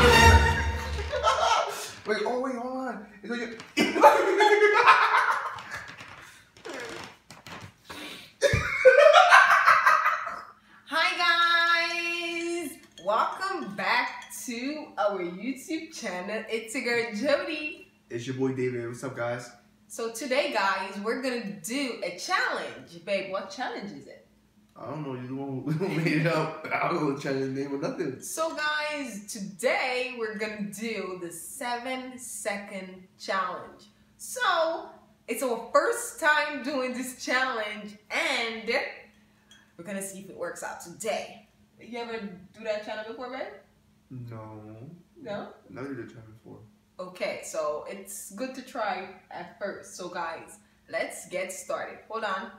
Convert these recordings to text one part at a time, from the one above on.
wait, oh wait, hold on. Is it your- Hi guys! Welcome back to our YouTube channel. It's your girl Jody. It's your boy David. What's up, guys? So today guys, we're gonna do a challenge. Babe, what challenge is it? I don't know. You're the one who made it up. I don't know the challenge name or nothing. So guys, today we're gonna do the seven second challenge. So it's our first time doing this challenge and we're gonna see if it works out today. You ever do that challenge before, babe? No. No? Never did try before. Okay, so it's good to try at first. So guys, let's get started. Hold on.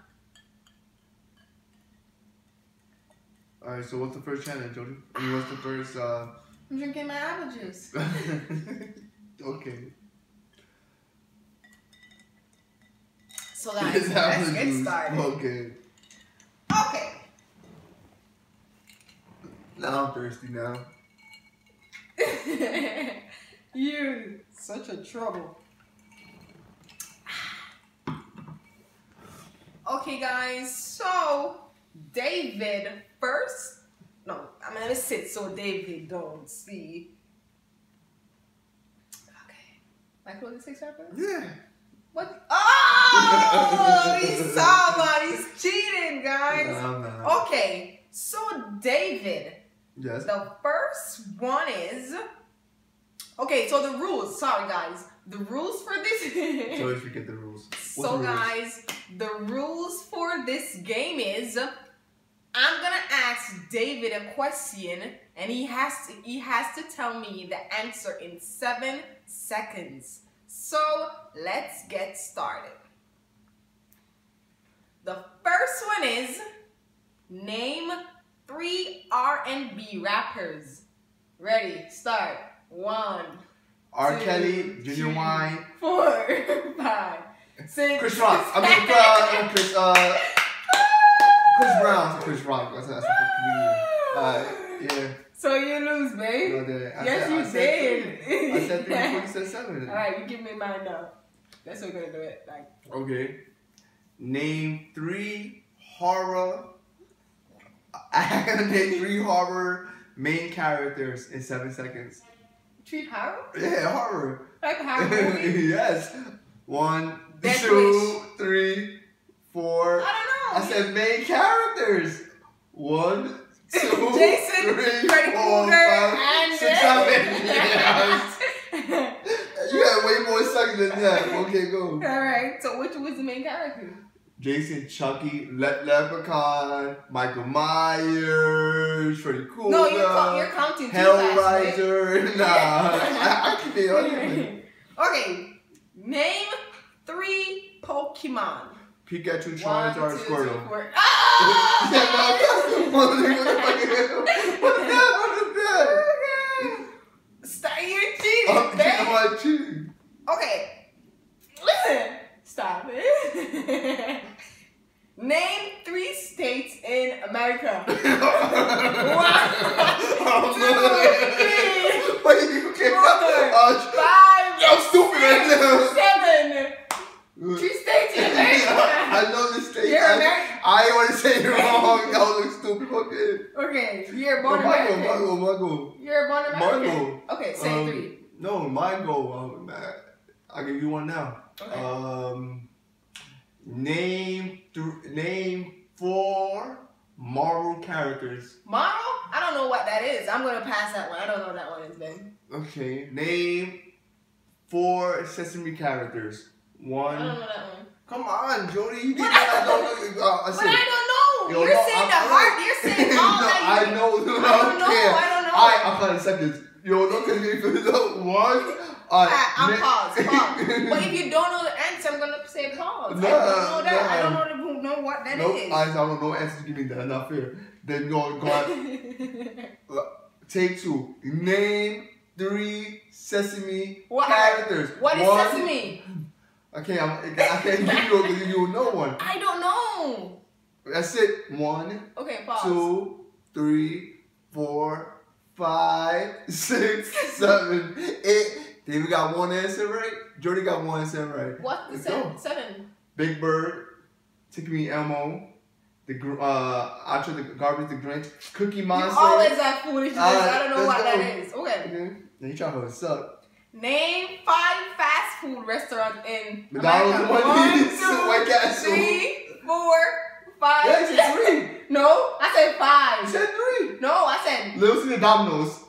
All right. So what's the first challenge, Jody? I mean, what's the first? uh I'm drinking my apple juice. Okay. So guys, It's let's get started. Okay. Okay. Now I'm thirsty now. you such a trouble. Okay, guys. So David first. No, I'm gonna sit so David don't see. Okay. My closing six right first? Yeah. What? Oh, he saw one. He's cheating, guys. No, I'm. Okay, so David, Yes. the first one is okay. So the rules. Sorry, guys. The rules for this. So always forget the rules. So rules? guys, the rules for this game is I'm gonna ask David a question, and he has to he has to tell me the answer in seven seconds. So let's get started. The first one is name three R&B rappers. Ready? Start. One, R. two, Kelly, Junior. Wine, four, five, six. Chris Rock. I mean, uh, Chris, uh, Chris Brown. Chris Rock. That's, that's a comedian. Uh, yeah. So you lose, babe. No, did I yes, said, you I said did. Three. I said three before you said seven. All right, you give me mine now. That's what we're gonna do it. Like, Okay. Name three horror. I have to name three horror main characters in seven seconds. treat horror? Yeah, horror. Like horror yes. One, Death two, three, four. I don't know. I said main characters. One, two, Jason, three, Freddy four, Krueger, five, and six, seven. Yes. You had way more seconds than that. Okay, go. All right. So which was the main character? Jason, Chucky, Le- Leprechaun, Michael Myers, Freddy Krueger, No, you're, co- you're counting right? Hellraiser. Nah, I, I can be on okay. Name three Pokemon. Pikachu, One, three, Squirtle. four. Yeah, Ah! no, what the fuck is that? What's that? Stop, you're What's cheating, babe. I'm cheating. Okay, listen. Stop it. Name three states in America. Oh, two, three, Wait, you can't. four, Oh, Five. I'm stupid right now. Seven. sh- Three states in America. I know this state. You're I, American. I ain't want to say it wrong. Was stupid. Okay. Okay, you're Oh, born Margo, American. Margo, Margo. You're born American. Margo. Okay, say Um, three. No, my goal. Um, I'll give you one now. Okay. Um, name th- name four Marvel characters. Marvel? I don't know what that is. I'm gonna pass that one. I don't know what that one is, then. Okay. Name four Sesame characters. I don't know that one. Come on, Jody. You did I not know. Uh, I But. I don't know. Yo, You're no, saying I'm- the heart. You're saying all no, that. I know. I don't know. care. I don't know. I, I'm counting seconds. Yo, look at me for the one. Uh, I'm na- pause, pause. but if you don't know the answer, I'm gonna say pause. I don't know that. I don't know, the, know what that nope, is. I, I don't know answer to give me that. Not fair. Then go, go on. Take two. Name three Sesame What- characters. what is One- sesame? I can't. I can't give you you know one. I don't know. That's it. One, Okay, pause. two, three, four, five, six, seven, eight. We got one answer right. Jordy got one answer right. What? Seven? Seven. Big Bird, Me Elmo, the uh, Archer the Garbage, the Grinch, Cookie Monster. You always have foolishness. Alright, I don't know what that is. Okay. Okay. Now you try to suck. Name five fast food restaurants in McDonald's, America. One, White Castle. two, three, four, five. Yeah, you said three. No, I said You five. said three. No, I said Little Caesar Domino's.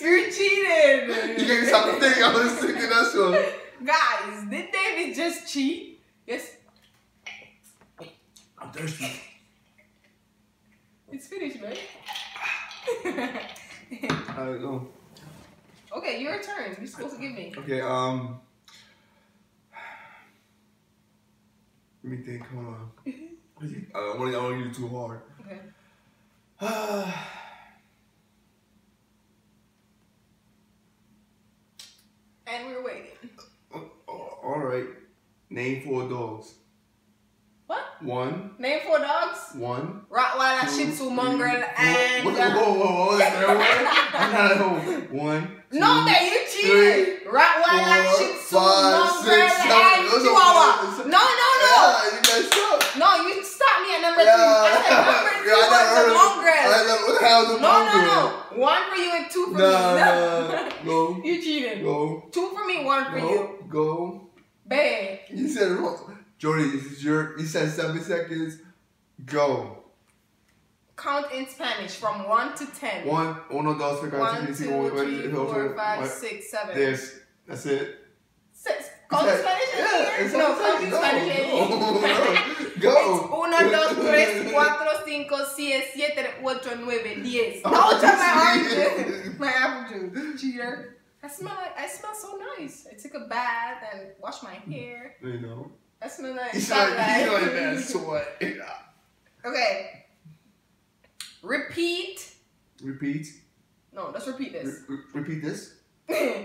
you're cheating. you gave me something. I was thinking that's one. Guys, did David just cheat? Yes, I'm thirsty. it's finished, man. Alright, go. Okay, your turn. You're supposed to give me. Okay, um. Let me think. Hold on. Uh, I want to. You too hard. Okay. And we're waiting. All right. Name four dogs. One. Name four dogs. One. Rottweiler, two, Shih Tzu, Mongrel, and. Whoa, uh, whoa, whoa, whoa! That's not one. I'm not at home. One. No, you cheated. Rottweiler, four, Shih Tzu, five, Mongrel, six, seven. and Chihuahua. No, no, no. Yeah, you guys suck. No, you stopped me at number Yeah. three. I said number Yeah, was the Mongrel. I never- What the hell is a No, no, mongrel? no. One for you and two for Nah, me. nah. Go. you cheated. Go. Two for me, one for you. Go. Go. Babe. You said it wrong. Jordy, this is your. You said seven seconds. Go. Count in Spanish from one to ten. One, uno, dos, tres, cuatro, One, cinco, two, seis, three, siete, four, five, nueve. six, seven. This. That's it. Six. Count in Spanish yeah, it's No, count in. Spanish in No, no, here. Go. It's uno, dos, tres, cuatro, cinco, seis, siete, ocho, nueve, diez. Oh, No, try my orange juice. My apple juice. Cheater. I smell I smell so nice. I took a bath and washed my hair. You know. I smell nice. He's like, he's like that sweat. Okay. Repeat. Repeat. No, let's repeat this. re- repeat this.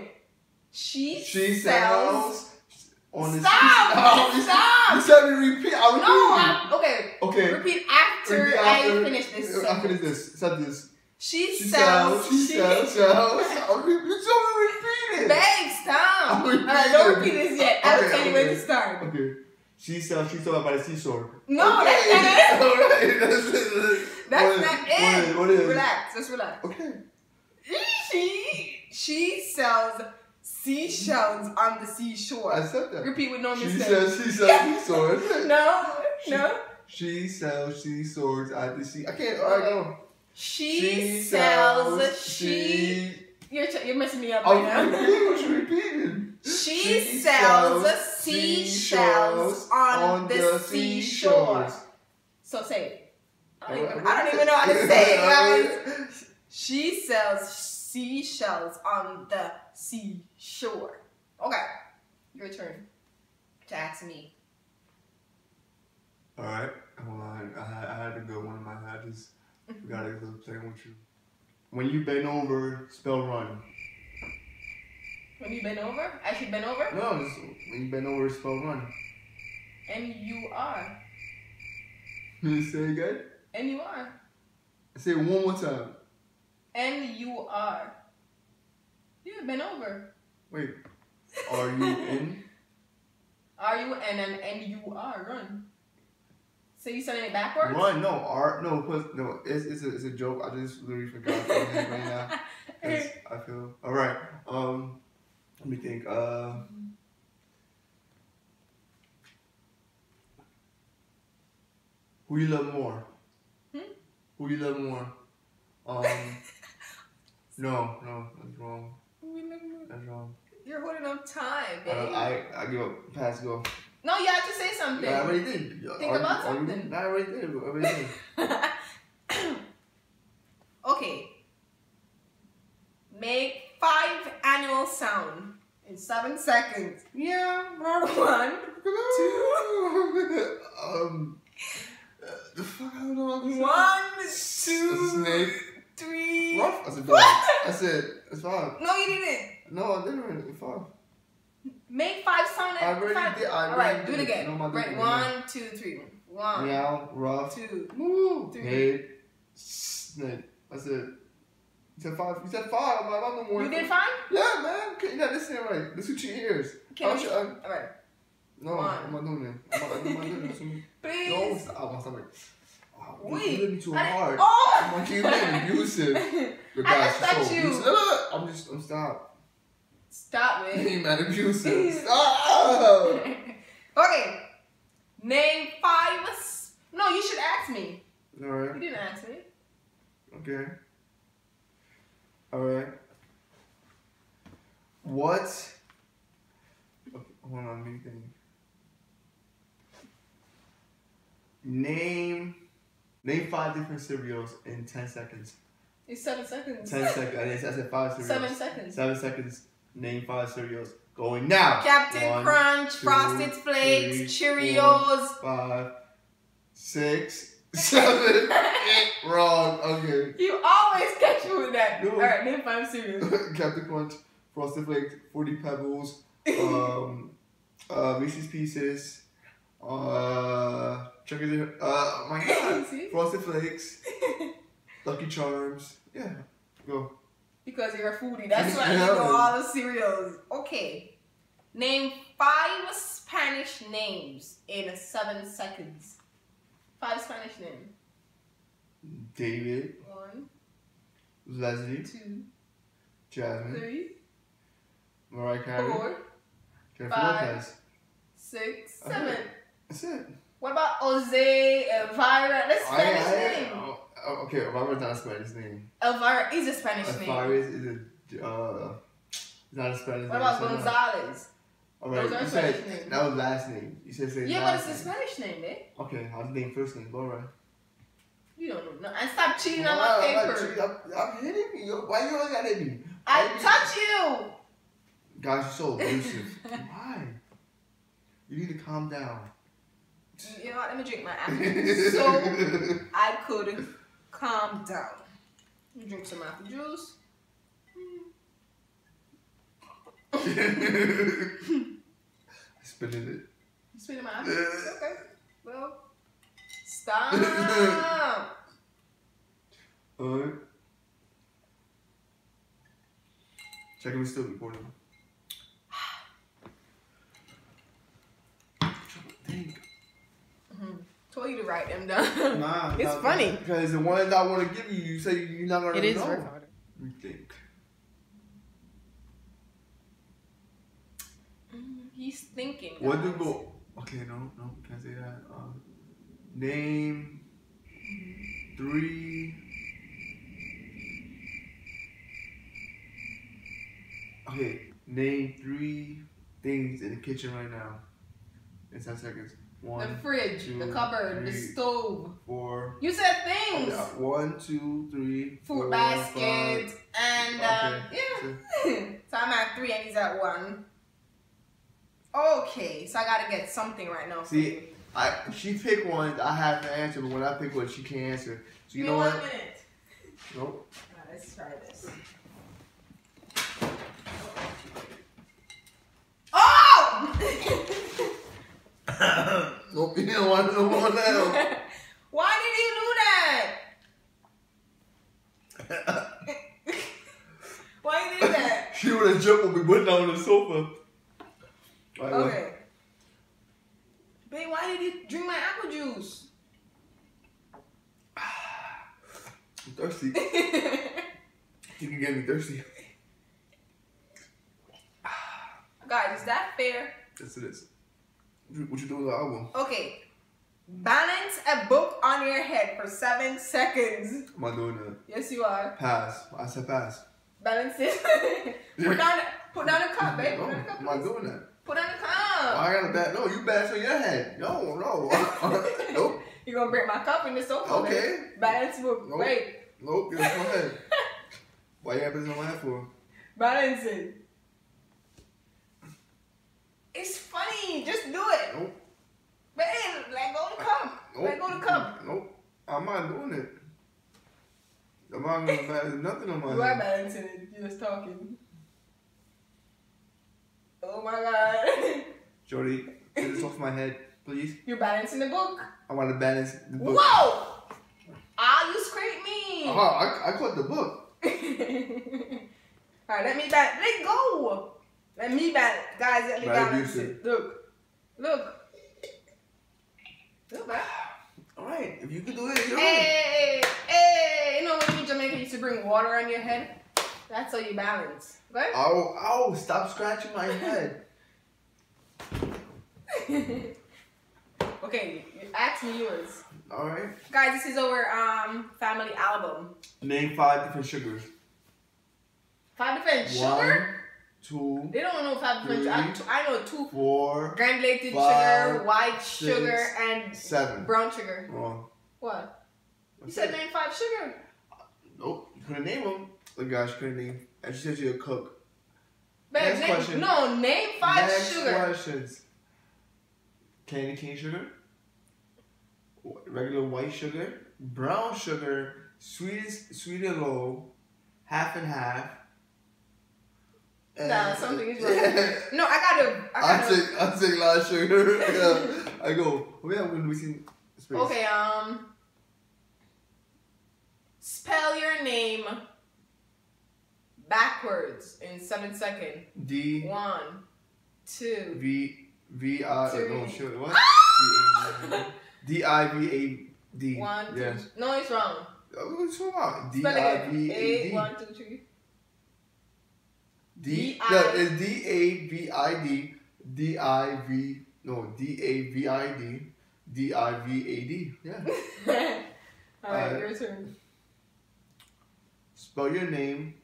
she, She sells. on the Stop! Oh, you- Stop! You said me repeat. I repeat. No, I, okay. Okay. Repeat after, Repeat I after- finish this. I finish this. Said this. She, She sells. sells. She sells. Sells. I re- You told me repeat it. Babe, stop. I'm Alright, don't repeat this yet. I'll Okay, tell you where to start. Okay. She sells. She sells by the seashore. No, okay. that's not it. That's it. That's What is- not what it. is- What is? Relax. Just relax. Okay. She she sells seashells on the seashore. I said that. Repeat with no She mistake. sells. She sells seaswords. No, She- no. She sells sea swords at the sea. I can't. All right, go. She, sells. She. You're you're messing me up I'm right now. repeating what you're repeating. She, She sells, sells seashells on, the, seashore. So say it. I don't, even, I don't even know how to say it, guys. She sells seashells on the seashore. Okay, your turn to ask me. All right. Hold on. I had, I had a good one of my head. Just forgot it because I'm playing with you. When you bend over, spell run. When you bend over, I should bend over. No, just when you bend over, spell run. And you are. You say it you are. Say it one more time. And you are. Yeah, bend over. Wait. Are you in? Are you and and, and you are run. So you saying it backwards? Run. No. Are no. Put, no. It's, it's, a, it's a joke. I just literally forgot my right now. I feel. All right. Um. Let me think. Uh. Who you love more? Hmm? Who you love more? Um. no, no, that's wrong. That's wrong. You're holding up time, I, babe. I, I give up. Pass. Go. No, you have to say something. I already did. Think Are about you- are you- something. I already did. I already did. okay. Make five annual sound in seven seconds. Yeah. One, Two. um. uh, The fuck I don't know. what say. one, two, snake. three. Rough. I said dog. What? I said it's five. No, you didn't. No, I didn't. It's five. Make five sound. I already five. did- I All right, already do it again. No, Ready? One, two, three. One, Meow. Rough. two. Woo. Three. Head. Snake. I said said five. You said five. I'm like, I'm no more. You did fine? Yeah, man. Okay, You're not listening right. Listen to your ears. Can I'll we- show- I'm- Alright. no, One. I'm not doing that. I'm not, I'm not doing to me. No, Please. stop. My stomach. Oh, you- Wait. You me too I- hard. Oh! I'm like, you being abusive. Your I just you're so you. abusive. I'm just, I'm stop. Stop it. You mad abusive. Stop. okay. Name five. No, you should ask me. All right. You didn't ask me. Okay. All right. What? Okay, hold on, let me think. Name, name five different cereals in ten seconds. It's seven seconds. Ten seconds. I said five cereals. Seven seconds. Seven seconds. Name five cereals. Going now. Captain One, Crunch, two, Frosted Flakes, three, Cheerios. Five, six, seven, eight. Wrong. Okay. You always catch me with that. No. Alright, name five cereals. Captain Crunch, Frosted Flakes, Fruity Pebbles, um, uh, Reese's Pieces, uh, uh, my God, Frosted Flakes, Lucky Charms. Yeah, go. Because you're a foodie. That's why you know all the cereals. Okay. Name five Spanish names in seven seconds. Five Spanish names. David, One, Leslie, two, Jasmine, three, Mariah Carey, four, Jennifer five. Lopez. six, Okay. seven. That's it. What about Jose, Elvira? That's I- Spanish I- name. Oh, oh, okay, Elvira's not a Spanish name. Elvira is a Spanish name. Elvira is a, uh, not a Spanish name. What about. Gonzalez? All right, Those are you said names. that was last name. You said say Yeah, but it's a. Spanish name, eh? Okay, I'll name first name. All right. You don't know. No, and stop cheating on my paper. I'm, I'm hitting me. Why you always gotta me? I touch you. Guys, you're so abusive. Why? You need to calm down. You know what? Let me drink my apple so I could calm down. You drink some apple juice. Spinning it. You spitting my apple juice? Okay. Well, stop. Alright. Check if we still recording. Think. Mhm. Told you to write them down. Nah, It's nah, funny. Because the one that I want to give you, you say you're not gonna It is know. You think? Mm, He's thinking. What do guys. go? Okay, no, no, can't say that. Um, name three. Okay, name three things in the kitchen right now. In ten seconds. The One, fridge, the two, cupboard, the stove. four. You said things. Okay, uh, one, two, three, Food four, basket five. and um, Okay, yeah. so I'm at three and he's at one. Okay, so I gotta get something right now. See. I she picked one. I have to answer, but when I pick one, she can't answer. So you Give know what? one minute. Nope. Alright, let's try this. Oh! nope. You don't want no more now. Why did you do that? Why you did that? she would have jumped when we went down on the sofa. Right, Okay. Babe, why did you drink my apple juice? I'm thirsty. You can get me thirsty. Guys, is that fair? Yes, it is. What you, doing with the album? Okay. Balance a book on your head for seven seconds. Am I doing that? Yes, you are. Pass. I said pass. Balance it. put down, put down the cup, babe. No, Put down the cup. I'm not doing that. Put down the Oh, cup. I got a bad. No, you bad on your head. No, no. nope. You're gonna break my cup in the sofa. Okay. Babe. Balance book. Nope. Wait. Nope. Off my head. Why you got this on my head for? Balance it. It's funny. Just do it. Nope. Babe, let go the cup. Nope. Let go the cup. Nope. I'm not doing it. I'm not gonna balance nothing on my You are balancing it. You're just talking. Oh my god. Jody, get this off my head, please. You're balancing the book. I want to balance the book. Whoa! Ah, you scraped me. Oh, I, I caught the book. All right, let me back. Let go. Let me back, guys. Let me balance abusive. it. Look, look. Look. All right, if you can do it, you're Hey, hey. You know when you Jamaica used to bring water on your head? That's how you balance. Okay? Oh, oh, stop scratching my head. okay, ask me yours. All right. Guys, this is our um family album. Name five different sugars. Five different One, sugar? Two, They don't know five different I, I know two four, granulated five, sugar, white six, sugar, and seven. brown sugar. Wrong. What? You said name five sugar. Nope, you couldn't name them. The guy she couldn't name. And she said she a cook. Babe, Next name, question. No, name five Next sugar. questions. Candy cane sugar. Regular white sugar. Brown sugar. Sweetest, sweet and low. Half and half. And- something is wrong. No, I gotta. I I gotta. take I take a lot of sugar. yeah. I go. Wait, I'm gonna space. Okay, um. Spell your name backwards in seven seconds. D One, two. V V I no Three. shit what? D I V A D. One, two. Yes. No, it's wrong. What's wrong? D I V. A D. one, two, three. D. No, it's D A V I D. D I V. No, D A V I D. D I V A D. Yeah. Alright, Uh, your turn. Spell your name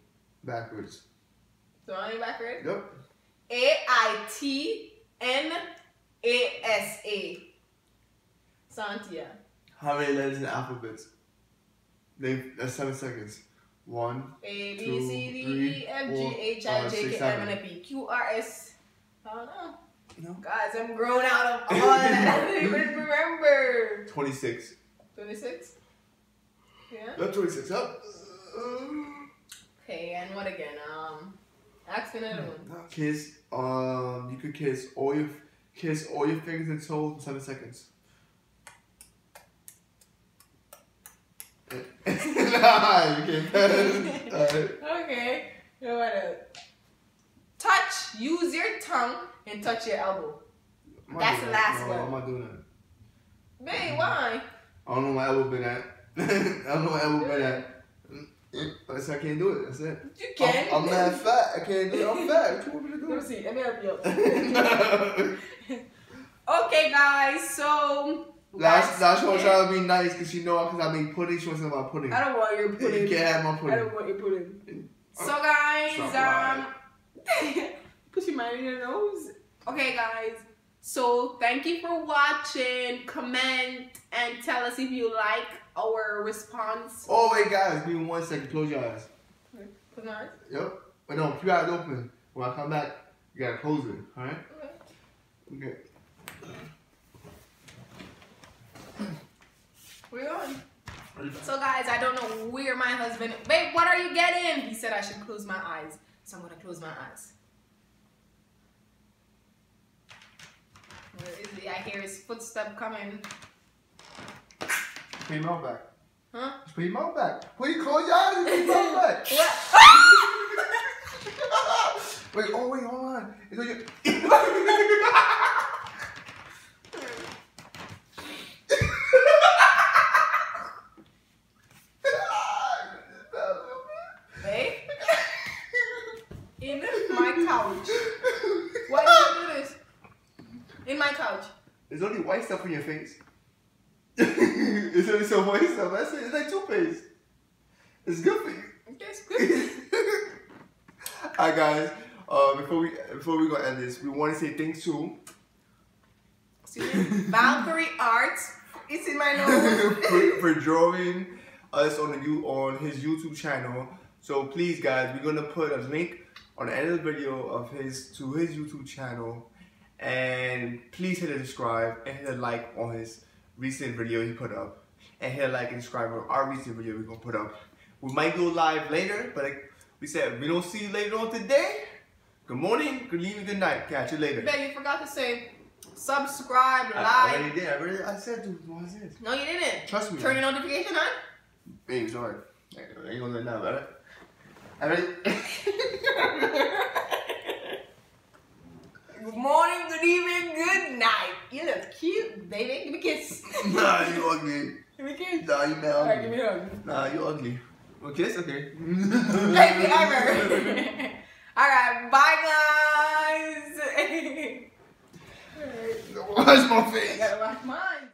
backwards. On your backwards. Yep. A I T N A S A. Santia. How many letters in the alphabet? They that's seven seconds. One. A B Two, C D three, E F four, G H I five, J six, K seven. L M N O P Q R S. I don't know. No. Guys, I'm grown out of all that. I don't even remember. Twenty six. 26? Yeah? That's twenty six. Up. Okay, and what again? Um, ask me another one. Kiss. Um, you could kiss all your kiss all your fingers and toes in seven seconds. Nah, you can't. Alright. Okay, so what else? Touch, use your tongue and touch your elbow. That's the last no, one. I'm not doing that. Babe, why? I don't know where my elbow been at. I don't know where my elbow been at. Mm, That's I can't do it. That's it. You can. I'm, I'm not fat. I can't do it. I'm fat. What you want me Let me do? see. Let me help you. okay, guys. So Last one yeah. trying to be nice because she know because I make pudding. She wants to know about pudding. I don't want your pudding. You can't have my pudding. I don't want your pudding. So guys, um, put your mind in your nose. Okay, guys. So thank you for watching. Comment and tell us if you like our response. Oh wait, guys, give me one second. Close your eyes. Good night. Yep. But no, keep your eyes open. When I come back, you gotta close it. All right. Okay. We're on. So guys, I don't know where my husband. Babe, what are you getting? He said I should close my eyes, so I'm gonna close my eyes. Where is he? I hear his footstep coming. Put your mouth back. Huh? Just put your mouth back. Put your close your eyes and put your mouth back. What? wait, oh wait, hold on. It's on your... Babe, in my couch. Why did you do this? In my couch. There's only white stuff on your face. it's only some white stuff. That's it. It's like toothpaste. It's good for you. That's good. Alright guys, uh, before we before we go end this, we want to say thanks to. Valkyrie Arts. It's in my nose. for, for drawing us on the you on his YouTube channel. So please guys, we're gonna put a link on the end of the video of his to his YouTube channel, and please hit a subscribe and hit a like on his recent video he put up, and hit a like and subscribe on our recent video we're gonna put up. We might go live later, but like we said, we don't see you later on today. Good morning, good evening, good night. Catch you later. Man, you forgot to say subscribe, I, I like. already did. I, already, I said, dude, what is this? No, you didn't. Trust me. Turn your notification on. Babe, sorry. I ain't gonna let that, right? Alright. Good morning, good evening, good night. You look cute, baby. Give me a kiss. nah, you ugly. Give me a kiss. Nah, you man Alright, give ugly. me a hug. Nah, you ugly. Okay, it's okay. Baby ever. Alright, bye guys. Wash my I face. gotta wash my